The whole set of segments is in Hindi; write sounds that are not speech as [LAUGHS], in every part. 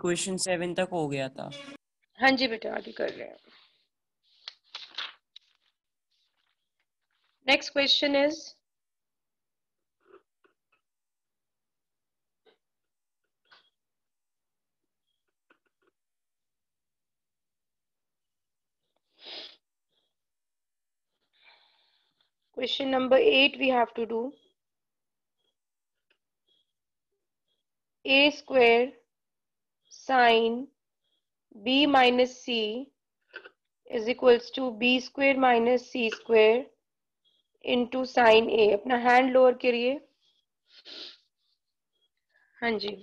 क्वेश्चन सेवन तक हो गया था हाँ जी बेटा, आगे कर रहे हैं next question is Question number 8 we have to do. A square sine b minus c is equals to b square minus c square into sine a. अपना hand lower करिए हाँ जी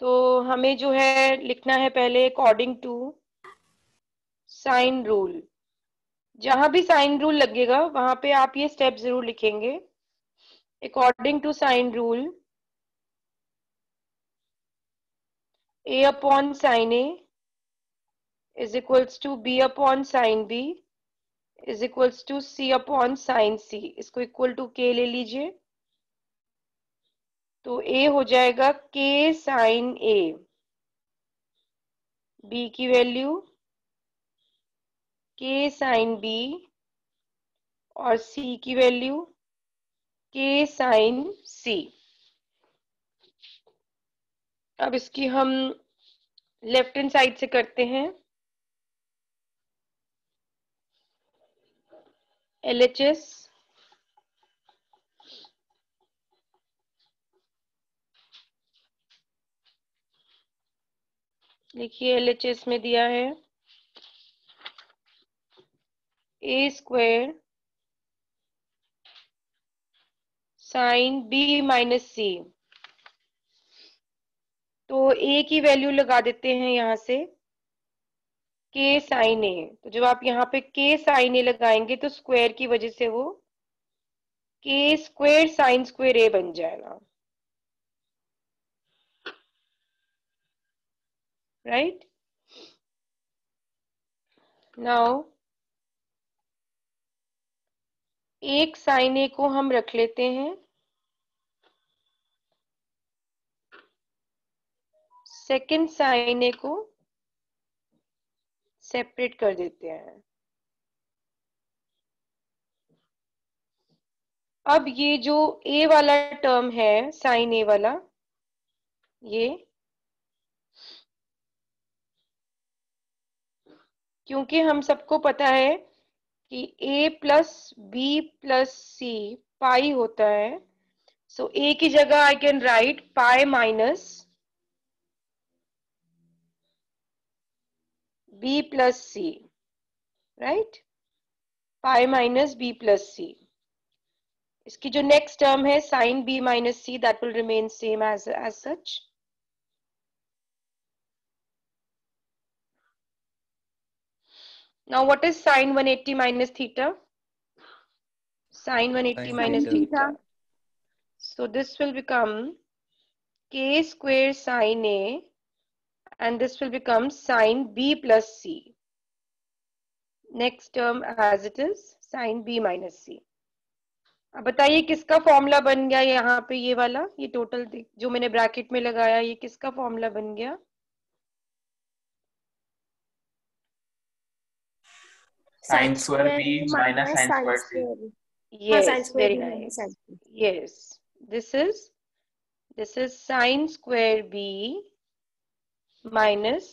तो हमें जो है लिखना है पहले अकॉर्डिंग टू साइन रूल। जहाँ भी साइन रूल लगेगा, वहाँ पे आप ये स्टेप ज़रूर लिखेंगे। According to sine rule a upon sine a is equals to b upon sine b is equals to c upon sine c इसको इक्वल टू के ले लीजिए। तो ए हो जाएगा के साइन ए बी की वैल्यू के साइन बी और सी की वैल्यू के साइन सी अब इसकी हम लेफ़्ट हैंड साइड से करते हैं। एल एच एस देखिए एल एच एस में दिया है। A square sine b minus c तो ए की वैल्यू लगा देते हैं यहाँ से के साइन ए तो जब आप यहाँ पे के साइन ए लगाएँगे तो स्क्वायर की वजह से वो के स्क्वायर साइन स्क्वायर ए बन जाएगा। Right? Now एक साइन ए को हम रख लेते हैं। सेकंड साइन ए को सेपरेट कर देते हैं। अब ये जो ए वाला टर्म है, साइन ए वाला, ये क्योंकि हम सबको पता है कि a plus b plus c pi होता है। सो so, a की जगह I can write pi minus b plus c right pi minus b plus c इसकी जो नेक्स्ट टर्म है sine b minus c that will remain same as as such Now what is sine 180 minus theta? Sine 180 sine minus theta. theta. So this will become k square sine A and this will become sine B plus C. Next term as it is sine B minus C. अब बताइए किसका फॉर्मूला बन गया यहाँ पे ये वाला ये टोटल जो मैंने ब्रैकेट में लगाया ये किसका फॉर्मूला बन गया sine square b minus sine square c yes very nice yes this is this is sine square b minus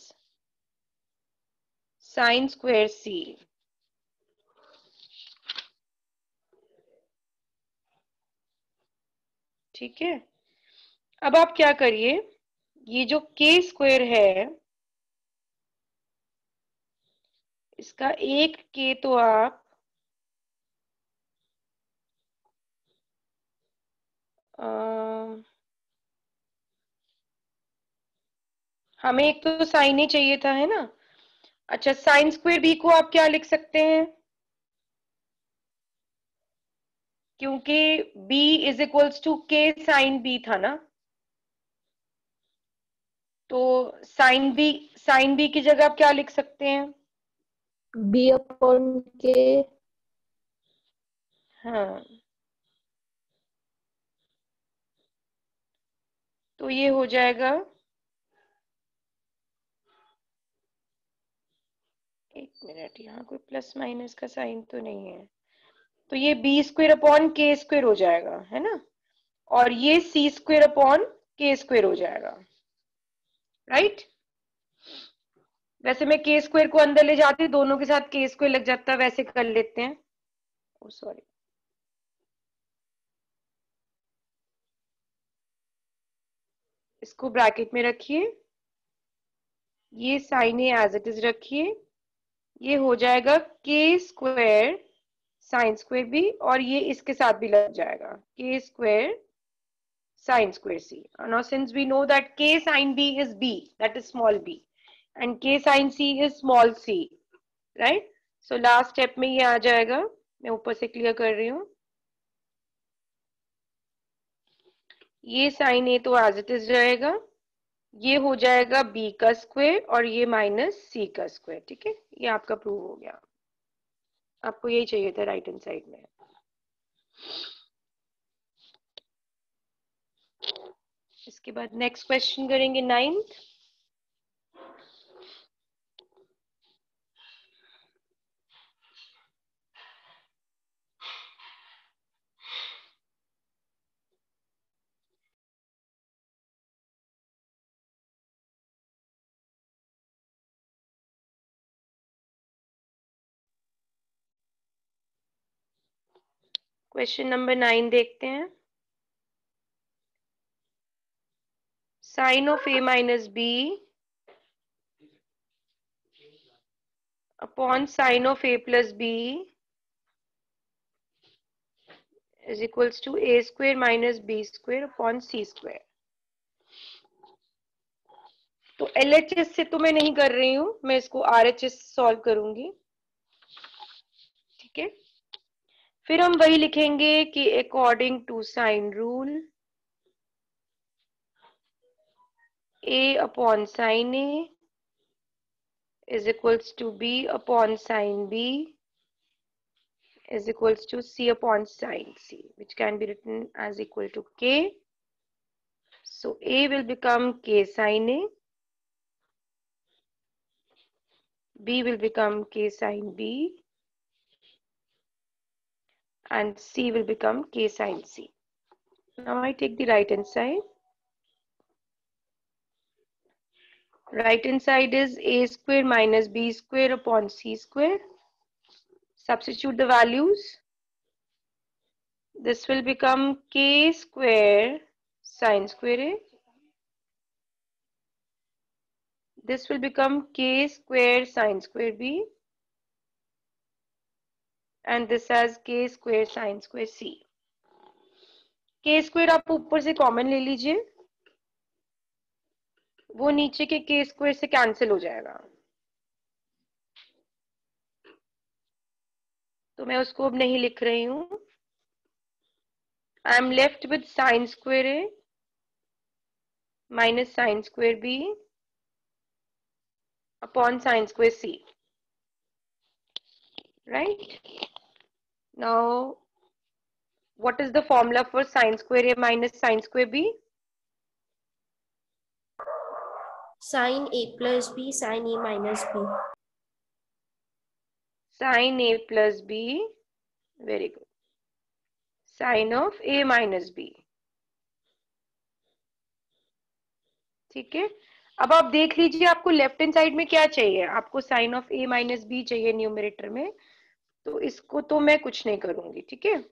sine square c ठीक है? अब आप क्या करिए? ये जो के स्क्वायर है इसका एक के तो आप आ, हमें एक तो साइन ही चाहिए था है ना? अच्छा साइन स्क्वेयर बी को आप क्या लिख सकते हैं? क्योंकि b is equals to k sine b था ना? तो साइन बी साइन बी की जगह आप क्या लिख सकते हैं? बी अपॉन के हाँ। तो ये हो जाएगा। एक मिनट, यहाँ कोई प्लस माइनस का साइन तो नहीं है। तो ये B square upon K square हो जाएगा, है ना? और ये C square upon K square हो जाएगा। राइट वैसे मैं के स्क्वेयर को अंदर ले जाती हूँ, दोनों के साथ के स्क्वेयर लग जाता है, वैसे कर लेते हैं। सॉरी इसको ब्रैकेट में रखिए। ये sine A as it is रखिए। ये हो जाएगा K square sine square B और ये इसके साथ भी लग जाएगा। K square sine square C now, since we know that k sin b is b, that is small b and K sine C is small C right so last step में ये आ जाएगा। मैं ऊपर से क्लियर कर रही हूँ। ये साइन ए तो एज इट इज़ रहेगा ये हो जाएगा b का स्क्वायर और ये माइनस c का स्क्वायर ठीक है? ये आपका प्रूव हो गया। आपको यही चाहिए था राइट हैंड साइड में। इसके बाद नेक्स्ट क्वेश्चन करेंगे नाइन्थ क्वेश्चन नंबर नाइन देखते हैं। Sine of A minus B upon sine of A plus B is equals to A square minus B square upon C square तो एस से तो मैं नहीं कर रही हूँ, मैं इसको एस सॉल्व करूँगी। ठीक है? फिर हम वही लिखेंगे कि according to sine rule A upon sine A is equals to B upon sine B is equals to C upon sine C which can be written as equal to K so A will become K sine A B will become K sine B and C will become K sine C. Now I take the right hand side. Right hand side is A square minus B square upon C square. Substitute the values. This will become K square sine square A. This will become K square sine square B. And this as K square sine square C K square आप ऊपर से कॉमन ले लीजिए। वो नीचे के के स्क्वेयर से कैंसिल हो जाएगा। तो मैं उसको अब नहीं लिख रही हूँ। I am left with sine square A minus sine square B upon sine square C right? Now, what is the formula for sine square A minus sine square B? Sine A plus B, sine A minus B. Sine A plus B, very good. Sine of A minus B. ठीक है अब आप देख लीजिए आपको लेफ़्ट हैंड साइड में क्या चाहिए आपको sine of A minus B चाहिए न्यूमरेटर में तो इसको तो मैं कुछ नहीं करूँगी ठीक है?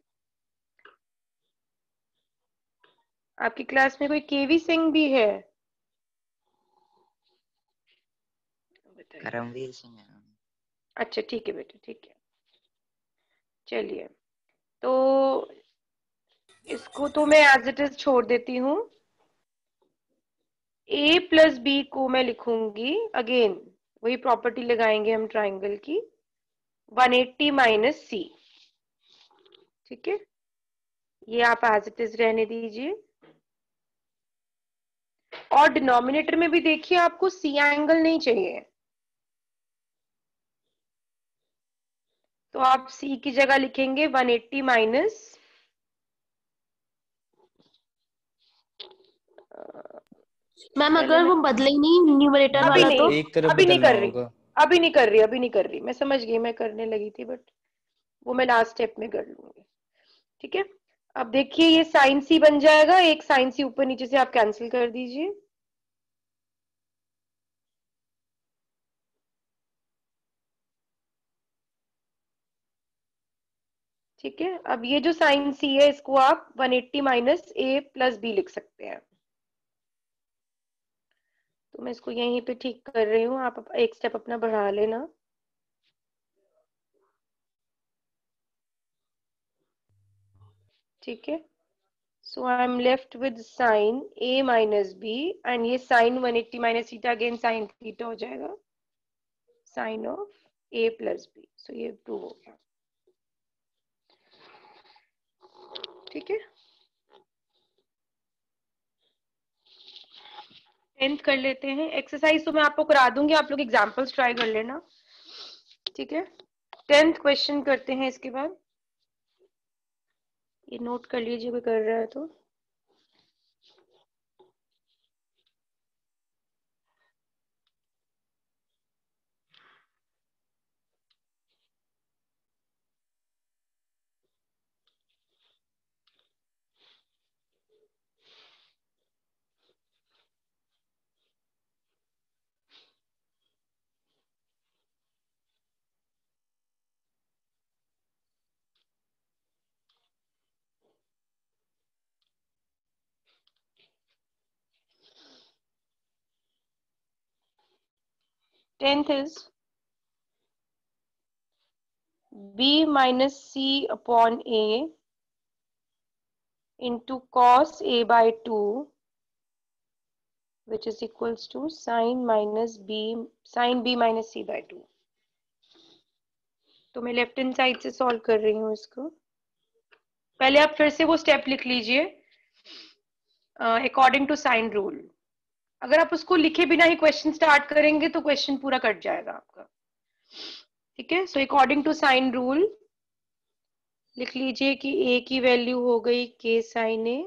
आपकी क्लास में कोई केवी सिंह भी है? करमवीर सिंह अच्छा ठीक है बेटा ठीक है। चलिए तो इसको तो मैं एज इट इज़ छोड़ देती हूँ। ए प्लस बी को मैं लिखूँगी अगेन वही प्रॉपर्टी लगाएँगे हम ट्राइंगल की। 180 माइनस सी ठीक है? ये आप एज इट इज़ रहने दीजिए। और डिनोमिनेटर में भी देखिए आपको सी एंगल नहीं चाहिए। तो आप सी की जगह लिखेंगे 180 माइनस मैम अगर वो बदले ही नहीं न्यूमरेटर वाला नहीं। तो? एक तरफ़ अभी नहीं कर रही। अभी नहीं कर रही, अभी नहीं कर रही। मैं समझ गई, मैं करने लगी थी बट वो मैं लास्ट स्टेप में कर लूँगी। ठीक है? अब देखिए, ये साइन सी बन जाएगा, एक साइन सी ऊपर नीचे से आप कैंसिल कर दीजिए। ठीक है? अब ये जो साइन सी है, इसको आप 180 eighty minus A plus B लिख सकते हैं। तो मैं इसको यहीं पे ठीक कर रही हूँ। आप एक स्टेप अपना बढ़ा लेना। ठीक है? So I am left with sine A minus B and ये sine 180 minus theta again sine theta हो जाएगा। Sine of A plus B so ये टू हो गया। ठीक है? टेंथ कर लेते हैं। एक्सरसाइज तो मैं आपको करा दूँगी, आप लोग एग्जाम्पल्स ट्राई कर लेना। ठीक है? टेंथ क्वेश्चन करते हैं इसके बाद। ये नोट कर लीजिए, कोई कर रहा है तो। Tenth is b minus c upon a into cos a by 2 which is equals to sin minus b sin b minus c by 2 तो मैं लेफ़्ट हैंड साइड से सॉल्व कर रही हूँ इसको पहले आप फिर से वो स्टेप लिख लीजिए अकॉर्डिंग टू साइन रूल अगर आप उसको लिखे बिना ही क्वेश्चन स्टार्ट करेंगे तो क्वेश्चन पूरा कट जाएगा आपका। ठीक है? सो अकॉर्डिंग टू साइन रूल लिख लीजिए कि a की वैल्यू हो गई k साइन ए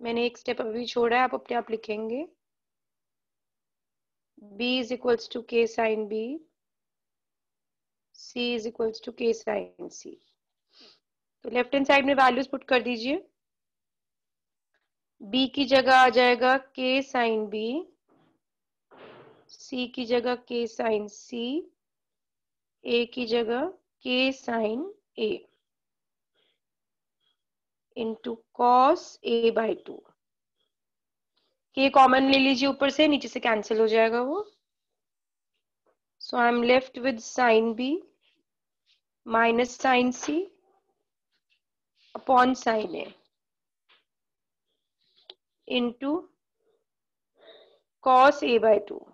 मैंने एक स्टेप अभी छोड़ा है, आप अपने आप लिखेंगे। B is equals to K sine B C is equals to K sine C तो लेफ़्ट हैंड साइड में वैल्यूज़ पुट कर दीजिए। B की जगह आ जाएगा k साइन b, c की जगह k साइन c, a की जगह k sine a into cos A by two K common ले लीजिए ऊपर से, नीचे से कैंसिल हो जाएगा वो। So I am left with sine B minus sine C upon sine A into cos A by two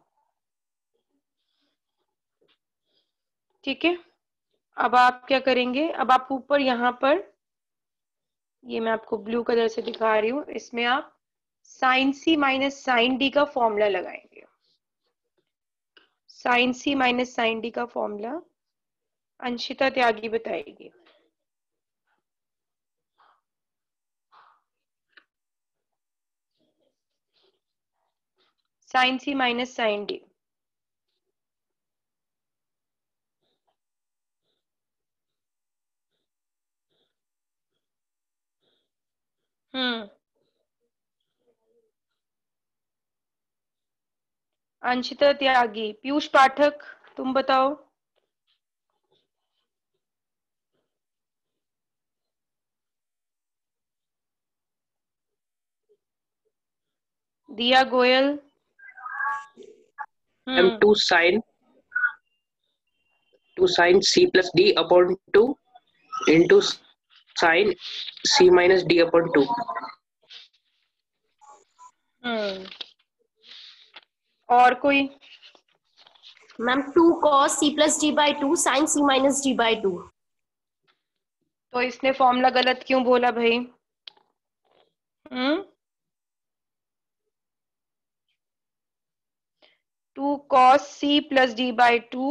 ठीक है? अब आप क्या करेंगे? अब आप ऊपर यहाँ पर, ये मैं आपको ब्लू कलर से दिखा रही हूँ, इसमें आप sine C minus sine D का फॉर्मूला लगाएँगे। Sine C minus sine D का फॉर्मूला अंशिता त्यागी बताएगी। Sine C minus sine D. हम्म। अंशिता त्यागी पीयूष पाठक तुम बताओ। दिया गोयल m हम्म 2 sin 2 sin c plus d upon 2 into sin c minus d upon 2 हम्म और कोई? Ma'am two cos C plus D by two sine C minus D by two तो इसने फॉर्मूला गलत क्यों बोला भाई? हम्म two cos C plus D by two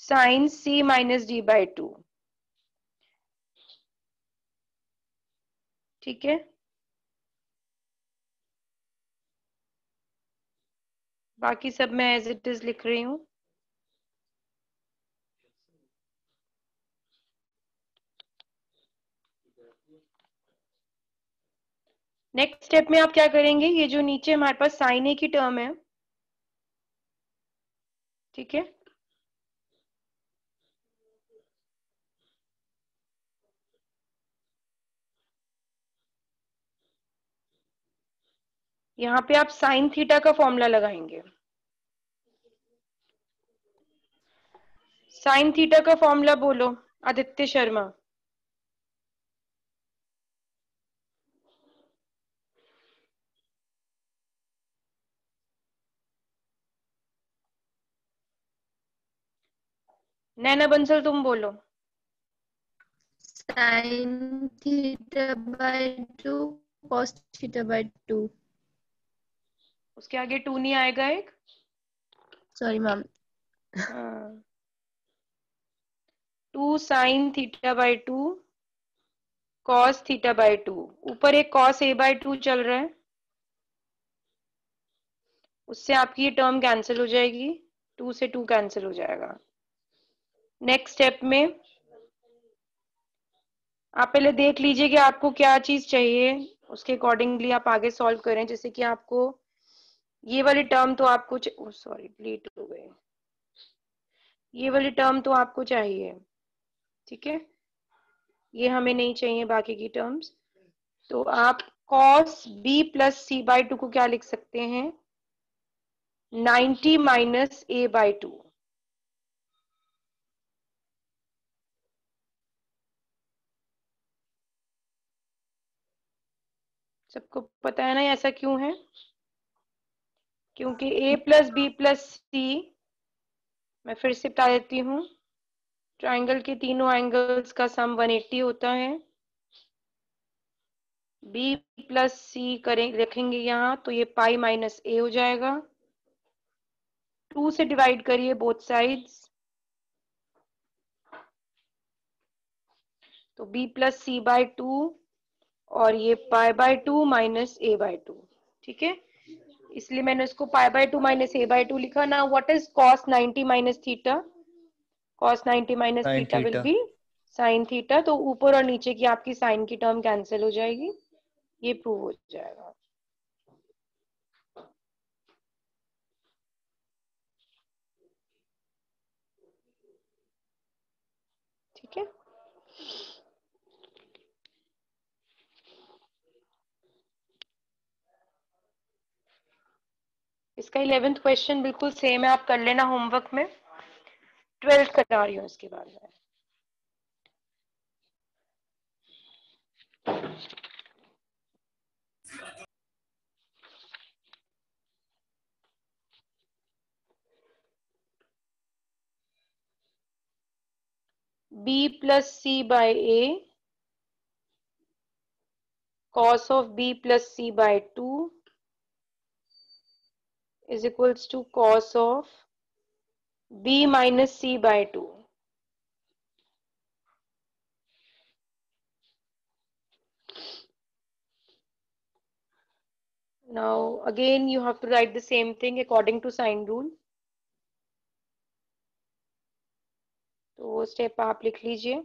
sine C minus D by two ठीक है? बाकी सब मैं एज इट इज़ लिख रही हूँ। नेक्स्ट स्टेप में आप क्या करेंगे? ये जो नीचे हमारे पास साइन ए की टर्म है। ठीक है? यहाँ पे आप साइन थीटा का फॉर्मूला लगाएँगे। साइन थीटा का फॉर्मूला बोलो, आदित्य शर्मा। नैना बंसल तुम बोलो। Sine theta by 2 cos theta by 2 उसके आगे टू नहीं आएगा एक? Sorry ma'am. Two sine theta by two cos theta by two. ऊपर एक कॉस ए बाई टू चल रहा है। उससे आपकी ये टर्म कैंसिल हो जाएगी। टू से टू कैंसिल हो जाएगा। नेक्स्ट स्टेप में आप पहले देख लीजिए कि आपको क्या चीज़ चाहिए। उसके अकॉर्डिंगली आप आगे सॉल्व करें। जैसे कि आपको ये वाली टर्म तो आपको सॉरी डिलीट हो गए। ये वाली टर्म तो आपको चाहिए। ठीक है? ये हमें नहीं चाहिए बाकी की टर्म्स तो आप cos b plus C by two को क्या लिख सकते हैं? 90 माइनस ए बाई टू सबको पता है ना ऐसा क्यों है? क्योंकि a plus B plus C मैं फिर से बता देती हूँ ट्राइंगल के तीनों एंगल्स का सम 180 होता है। B प्लस सी करें रखेंगे यहाँ तो ये पाई माइनस ए हो जाएगा। टू से डिवाइड करिए बोथ साइड्स तो b plus C by two और ये pi by two minus A by two ठीक है? इसलिए मैंने उसको pi by two minus A by two लिखा। ना what is cos 90 minus theta? Cos 90 minus theta will be sine theta. तो ऊपर और नीचे की आपकी साइन की टर्म कैंसिल हो जाएगी। ये प्रूव हो जाएगा ठीक है इसका इलेवेंथ क्वेश्चन बिल्कुल सेम है, आप कर लेना होमवर्क में। ट्वेल्थ करा रही हूँ इसके बाद में। B plus c by a, cos of b plus c by 2 is equals to cos of b minus c by 2 now again you have to write the same thing according to sine rule तो वो स्टेप आप लिख लीजिए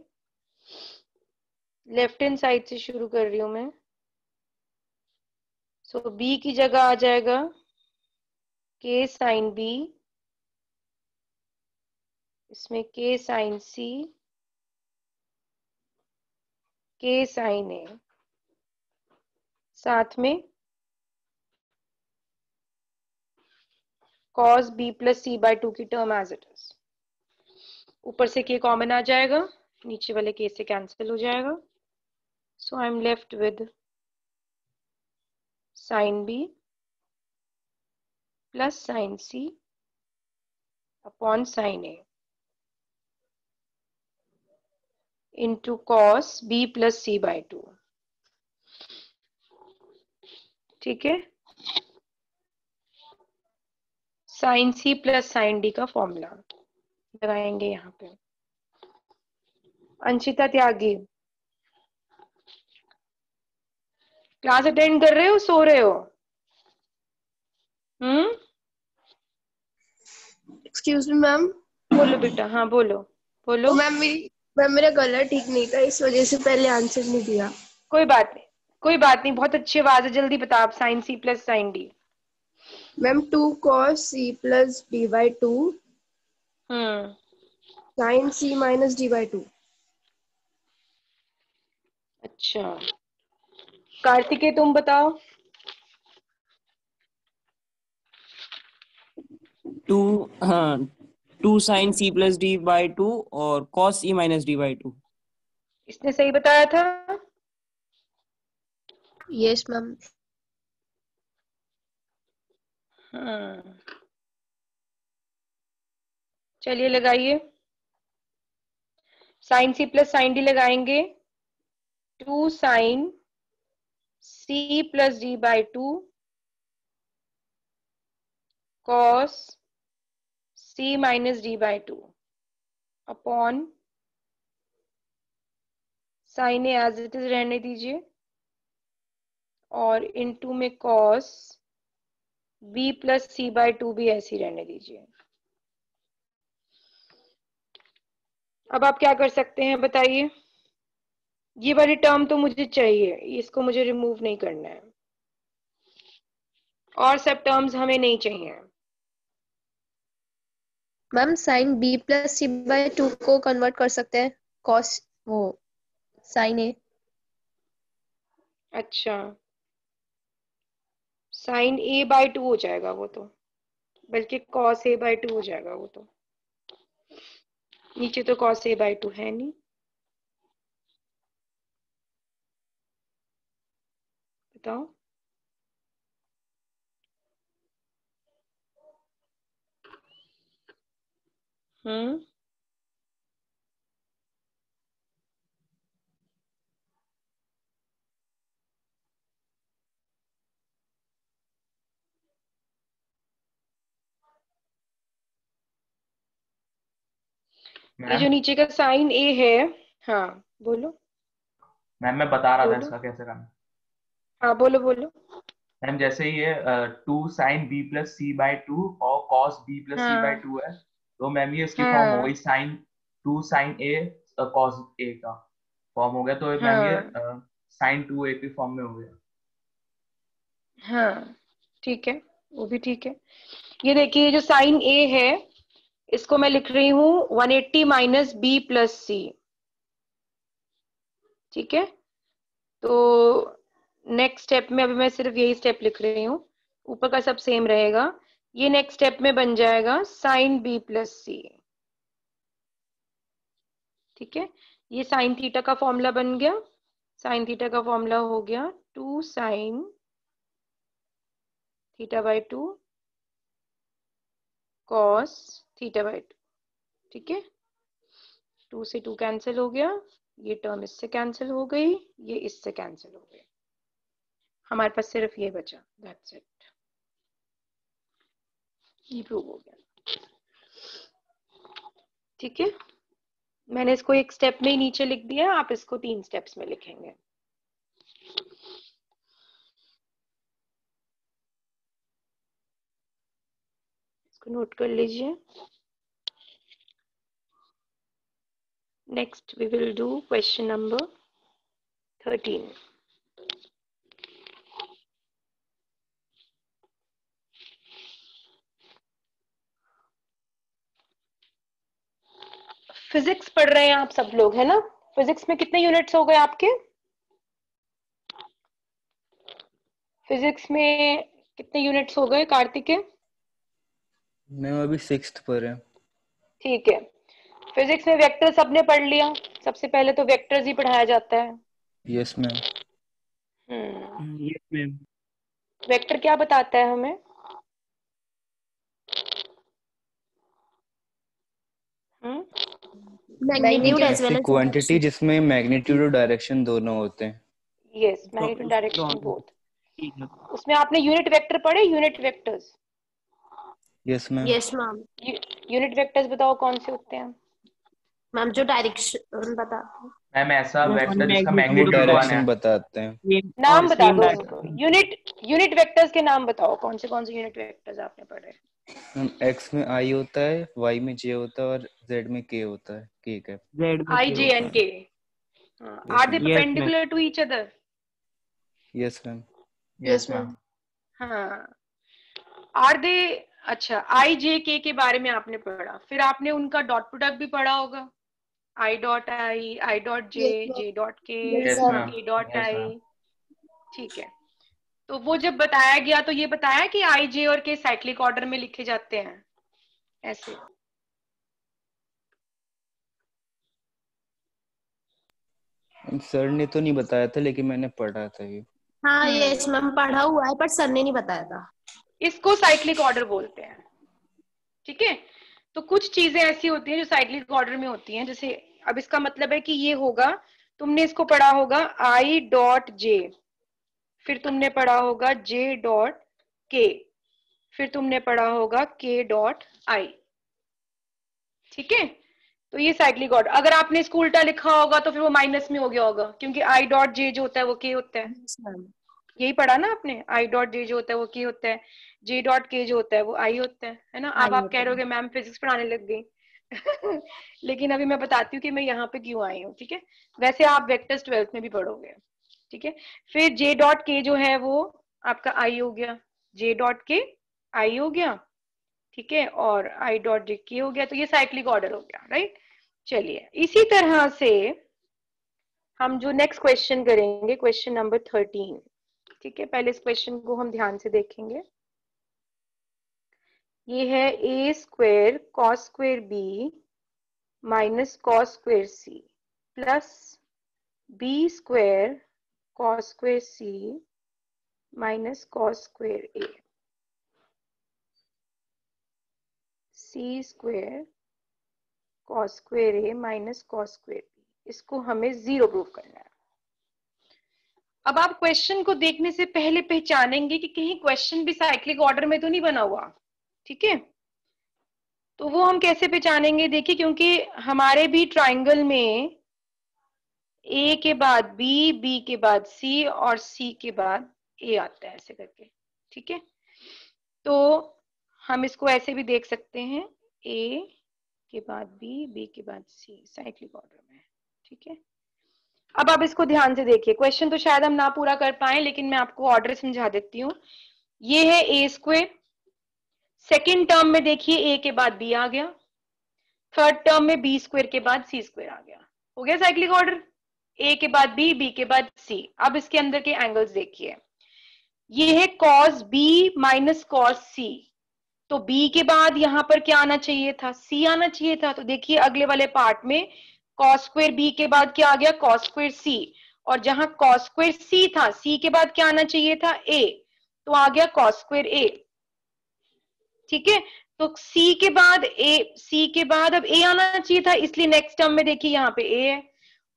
लेफ़्ट हैंड साइड से शुरू कर रही हूँ मैं सो so, बी की जगह आ जाएगा के साइन बी इसमें के साइन सी के साइन ए साथ में cos B plus C by two की टर्म एज इट इज़ ऊपर से के कॉमन आ जाएगा, नीचे वाले के से कैंसिल हो जाएगा. So I am left with sine B plus sine C upon sine A into cos B plus C by two ठीक है? Sine C plus sine D का फॉर्मूला लगाएँगे यहाँ पे। अंशिता त्यागी। क्लास अटेंड कर रहे हो? सो रहे हो? एक्सक्यूज मी मैम बोलो बेटा हाँ बोलो। बोलो। मैम मेरी मैम मेरा गला ठीक नहीं था इस वजह से पहले आंसर नहीं दिया। कोई बात नहीं कोई बात नहीं बहुत अच्छी आवाज़ है जल्दी बता आप sine C plus sine D ma'am two cos C plus D by two hmm. Sine C minus D by two अच्छा। कार्तिकेय तुम बताओ। टू हाँ two sine C plus D by two और cos E minus D by two इसने सही बताया था? यस मैम हम्म चलिए लगाइए। Sine C plus sine D लगाएँगे। Two sine C plus D by two cos C minus D by two upon sine A as it is रहने दीजिए और इन टू में cos b plus C by two भी ऐसे रहने दीजिए। अब आप क्या कर सकते हैं बताइए? ये वाली टर्म तो मुझे चाहिए, इसको मुझे रिमूव नहीं करना है। और सब टर्म्स हमें नहीं चाहिए। Ma'am, sine B plus C by two को कन्वर्ट कर सकते हैं। कॉस वो, साइन ए अच्छा। साइन ए बाय टू हो जाएगा वो तो। बल्कि कॉस ए बाय टू हो जाएगा वो तो। नीचे तो कॉस ए बाय टू है नहीं। बताओ। हम्म ये जो नीचे का साइन ए है हाँ बोलो। मैम मैं बता रहा था बोलो। इसका कैसे करना हाँ। बोलो बोलो। मैम जैसे ये two sine B plus C by two और कॉस बी प्लस सी हाँ। बाय टू है तो मैम ये इसकी। फॉर्म हो। गई sine two sine A cos A का। फॉर्म हो गया तो मैम ये साइन टू ए की फॉर्म में हो गया। हाँ ठीक है वो भी ठीक है। ये देखिए जो साइन ए है इसको मैं लिख रही हूँ 180 eighty minus B plus C ठीक है? तो नेक्स्ट स्टेप में अभी मैं सिर्फ़ यही स्टेप लिख रही हूँ। ऊपर का सब सेम रहेगा। ये नेक्स्ट स्टेप में बन जाएगा साइन बी प्लस सी ठीक है? ये साइन थीटा का फॉर्मूला बन गया। साइन थीटा का फॉर्मूला हो गया two sine theta by two cos theta by two ठीक है? टू से टू कैंसिल हो गया। ये टर्म इससे कैंसिल हो गई, ये इससे कैंसिल हो गई। हमारे पास सिर्फ़ ये बचा। दैट्स इट ये प्रूव हो गया। ठीक है? मैंने इसको एक स्टेप में ही नीचे लिख दिया, आप इसको तीन स्टेप्स में लिखेंगे। इसको नोट कर लीजिए। Next we will do question number thirteen physics पढ़ रहे हैं आप सब लोग है ना? फिजिक्स में कितने यूनिट्स हो गए आपके? फिजिक्स में कितने यूनिट्स हो गए कार्तिके? मैम अभी सिक्स्थ पर है। ठीक है। फिजिक्स में वेक्टर सबने पढ़ लिया। सबसे पहले तो वेक्टर्स ही पढ़ाया जाता है। यस मैम हम्म। यस मैम वेक्टर क्या बताता है हमें? हम्म। Magnitude as well as quantity जिसमें मैग्नीट्यूड और डायरेक्शन दोनों होते हैं। यस मैग्नीट्यूड डायरेक्शन बोथ उसमें आपने यूनिट वेक्टर पढ़े? Unit vectors yes ma'am Yes, ma'am. Unit vectors बताओ कौन से होते हैं? मैम जो डायरेक्शन बताते हैं मैम ऐसा वेक्टर जिसका मैग्नीट्यूड डायरेक्शन बताते हैं। नाम बता दो यूनिट यूनिट वेक्टर्स के नाम बताओ। कौन से कौन से यूनिट वेक्टर्स आपने पढ़े? मैम एक्स में आई होता है वाई में जे होता है और जेड में के होता है। के। कैप Z में आई K जे एंड है. K are they Yes, ma'am. Perpendicular to each other yes ma'am yes Yes, ma'am हाँ। आर दे अच्छा आई जे के के बारे में आपने पढ़ा। फिर आपने उनका डॉट प्रोडक्ट भी पढ़ा होगा। I dot I I dot J J dot K K dot आई ठीक है। तो वो जब बताया गया तो ये बताया कि आई जे और के साइक्लिक ऑर्डर में लिखे जाते हैं ऐसे। सर ने तो नहीं बताया था लेकिन मैंने पढ़ा था ये। हाँ हम्म। यस मैम पढ़ा हुआ है पर सर ने नहीं बताया था। इसको साइक्लिक ऑर्डर बोलते हैं ठीक है? तो कुछ चीज़ें ऐसी होती हैं जो साइक्लिक ऑर्डर में होती हैं जैसे अब इसका मतलब है कि ये होगा तुमने इसको पढ़ा होगा आई डॉट जे फिर तुमने पढ़ा होगा जे डॉट के फिर तुमने पढ़ा होगा के डॉट आई ठीक है? तो ये साइक्लिक ऑर्डर अगर आपने इसको उल्टा लिखा होगा तो फिर वो माइनस में हो गया होगा क्योंकि आई डॉट जे जो होता है वो के होता है। यही पढ़ा ना आपने? आई डॉट जे जो होता है वो के होता है। जे डॉट के जो होता है वो आई होता है है ना? अब आप कह रहे हो मैम फिजिक्स पढ़ाने लग गई। [LAUGHS] लेकिन अभी मैं बताती हूँ कि मैं यहाँ पे क्यों आई हूँ ठीक है? वैसे आप वेक्टर्स ट्वेल्थ में भी पढ़ोगे। ठीक है? फिर जे डॉट के जो है वो आपका आई हो गया। जे डॉट के आई हो गया। ठीक है? और आई डॉट जे के हो गया। तो ये साइक्लिक ऑर्डर हो गया राइट चलिए, इसी तरह से हम जो नेक्स्ट क्वेश्चन करेंगे क्वेश्चन नंबर थर्टीन ठीक है? पहले इस क्वेश्चन को हम ध्यान से देखेंगे। ये है A square cos square B minus cos square C plus B square cos square C minus cos square A C square cos square A minus cos square B इसको हमें ज़ीरो प्रूव करना है। अब आप क्वेश्चन को देखने से पहले पहचानेंगे कि कहीं क्वेश्चन भी साइक्लिक ऑर्डर में तो नहीं बना हुआ। ठीक है? तो वो हम कैसे पहचानेंगे? देखिए, क्योंकि हमारे भी ट्राइंगल में ए के बाद बी बी के बाद सी और सी के बाद ए आता है ऐसे करके, ठीक है? तो हम इसको ऐसे भी देख सकते हैं ए के बाद बी बी के बाद सी साइक्लिक ऑर्डर में, ठीक है? अब आप इसको ध्यान से देखिए क्वेश्चन तो शायद हम ना पूरा कर पाए, लेकिन मैं आपको ऑर्डर समझा देती हूँ। ये है ए स्क्वेर सेकेंड टर्म में देखिए ए के बाद बी आ गया थर्ड टर्म में बी स्क्वेयर के बाद सी स्क्वेयर आ गया, हो गया साइक्लिक ऑर्डर ए के बाद बी बी के बाद सी अब इसके अंदर के एंगल्स देखिए। ये है cos B minus cos C तो बी के बाद यहाँ पर क्या आना चाहिए था? सी आना चाहिए था। तो देखिए अगले वाले पार्ट में कॉस स्क्वेयर बी के बाद क्या आ गया? कॉस स्क्वेयर सी और जहाँ कॉस स्क्वेयर सी था सी के बाद क्या आना चाहिए था? ए तो आ गया कॉस स्क्वेयर ए ठीक है? तो सी के बाद ए सी के बाद अब ए आना चाहिए था। इसलिए नेक्स्ट टर्म में देखिए यहाँ पे ए है।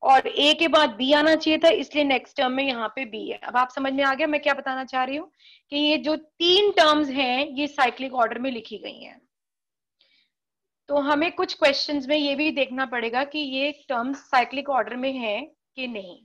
और ए के बाद बी आना चाहिए था, इसलिए नेक्स्ट टर्म में यहाँ पे बी है। अब आप समझ में आ गया, मैं क्या बताना चाह रही हूँ कि ये जो तीन टर्म्स हैं, ये साइक्लिक ऑर्डर में लिखी गई हैं। तो हमें कुछ क्वेश्चंस में ये भी देखना पड़ेगा कि ये टर्म्स साइक्लिक ऑर्डर में है कि नहीं।